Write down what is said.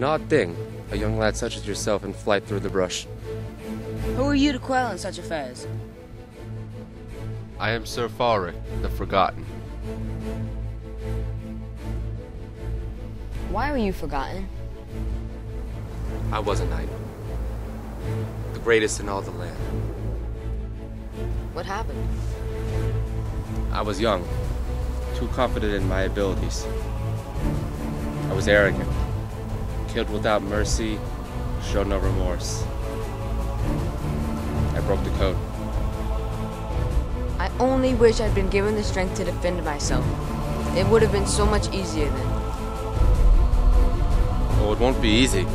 An odd thing, a young lad such as yourself in flight through the brush. Who are you to quell in such affairs? I am Sir Falric, the Forgotten. Why were you forgotten? I was a knight. The greatest in all the land. What happened? I was young, too confident in my abilities. I was arrogant, killed without mercy, showed no remorse. I broke the code. I only wish I'd been given the strength to defend myself. It would have been so much easier then. Oh, it won't be easy.